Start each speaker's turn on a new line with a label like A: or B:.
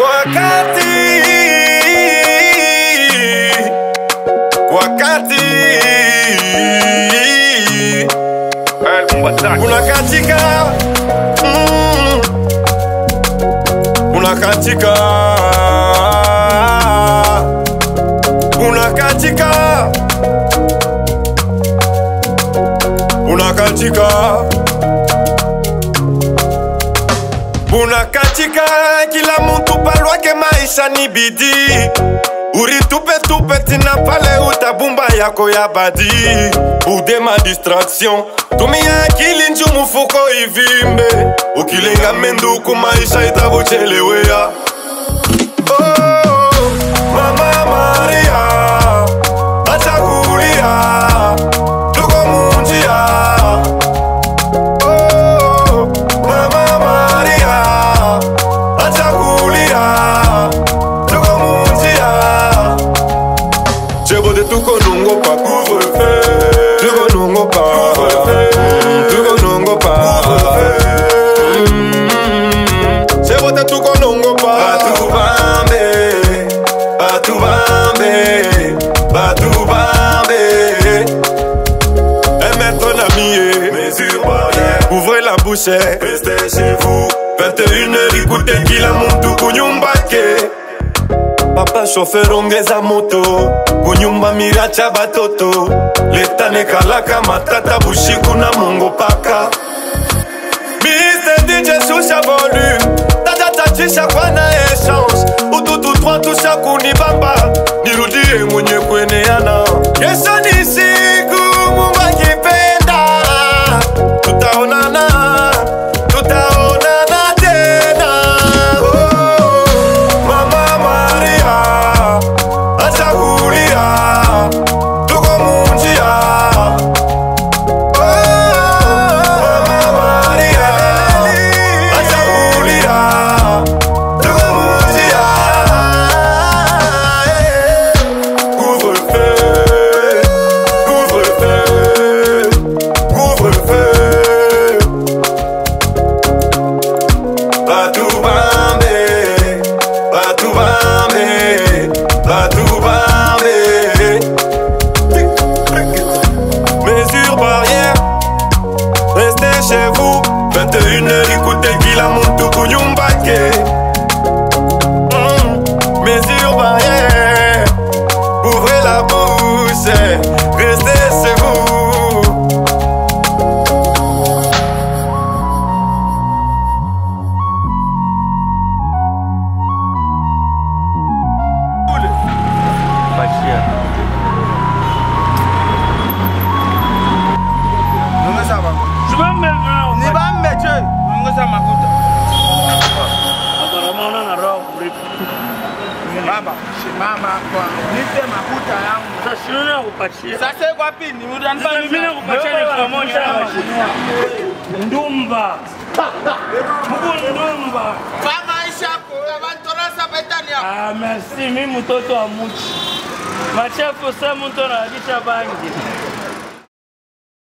A: Wakati. Wakati. Unakatika mm, unakatika unakatika unakatika unakatika kila mtu palwake maisha ni bidii uritupe tina pale utabumba yako ya badi. Udema distraction tumia akili nju mufuko ivimbe. Ukilenga menduku maisha itakuchelewea oh, Bouche, restez chez vous. 21 heures, écoutez kila muntu kunyumbake. Papa chauffeur ongeza moto kunyumba miracha batoto leta nekalaka matata bushiku na mongo paka Mr. DJ shusha volume Tata tatisha kwa na essence Ututu 3 tusha kunibamba Nirudie mwenye kueneana mine likute gila muntuku nyumbake. Hmm, Ouvrez la bouche restez vous
B: Je vais me
C: mettre kupunguza makuta. Aparamana na roho mrefu.
B: Baba, simama kwa nipe makuta yangu.
C: Sasa kupatia.
B: Sasa wapi? Ni
C: mimi ni. Ndumba. Mungu ndumba. Ah, merci mimi mtoto wa. Machafu sasa mtu bangi.